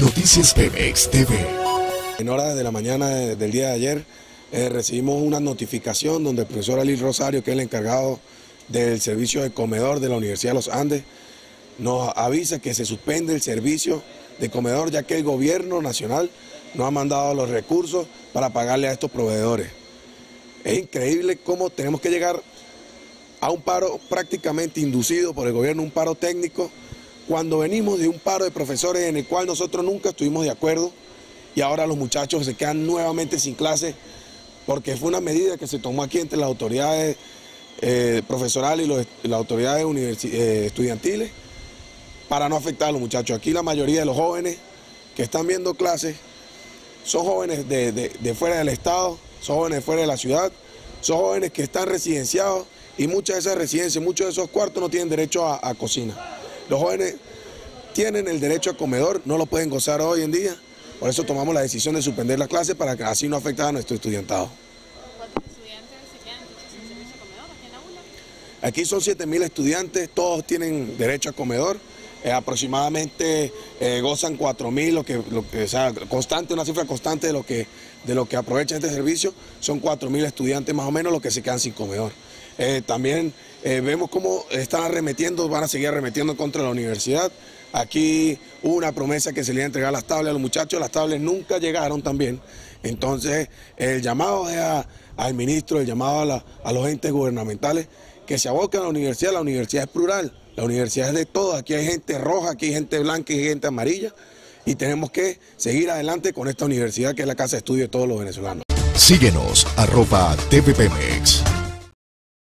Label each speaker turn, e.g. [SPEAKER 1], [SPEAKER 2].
[SPEAKER 1] Noticias Pemex TV.
[SPEAKER 2] En horas de la mañana del día de ayer eh, recibimos una notificación donde el profesor Ali Rosario, que es el encargado del servicio de comedor de la Universidad de los Andes, nos avisa que se suspende el servicio de comedor ya que el gobierno nacional no ha mandado los recursos para pagarle a estos proveedores. Es increíble cómo tenemos que llegar a un paro prácticamente inducido por el gobierno, un paro técnico, cuando venimos de un paro de profesores en el cual nosotros nunca estuvimos de acuerdo y ahora los muchachos se quedan nuevamente sin clase porque fue una medida que se tomó aquí entre las autoridades eh, profesorales y las autoridades eh, estudiantiles para no afectar a los muchachos. Aquí la mayoría de los jóvenes que están viendo clases son jóvenes de, fuera del estado, son jóvenes de fuera de la ciudad, son jóvenes que están residenciados y muchas de esas residencias, muchos de esos cuartos no tienen derecho a cocina. Los jóvenes tienen el derecho a comedor, no lo pueden gozar hoy en día. Por eso tomamos la decisión de suspender la clase para que así no afecte a nuestro estudiantado. ¿Cuántos estudiantes se quedan sin servicio comedor aquí en la ULA? Aquí son 7.000 estudiantes, todos tienen derecho a comedor. Eh, aproximadamente eh, gozan 4.000, lo que, lo que, o sea, constante, una cifra constante de lo que, de lo que aprovechan este servicio, son 4.000 estudiantes más o menos los que se quedan sin comedor. Eh, también eh, vemos cómo están arremetiendo, van a seguir arremetiendo contra la universidad. Aquí hubo una promesa que se le iba a entregar las tablas a los muchachos, las tablas nunca llegaron también. Entonces, el llamado es al ministro, el llamado a, los entes gubernamentales que se aboquen a la universidad. La universidad es plural, la universidad es de todos. Aquí hay gente roja, aquí hay gente blanca y gente amarilla. Y tenemos que seguir adelante con esta universidad que es la casa de estudio de todos los venezolanos.
[SPEAKER 1] Síguenos, arroba TVPMX.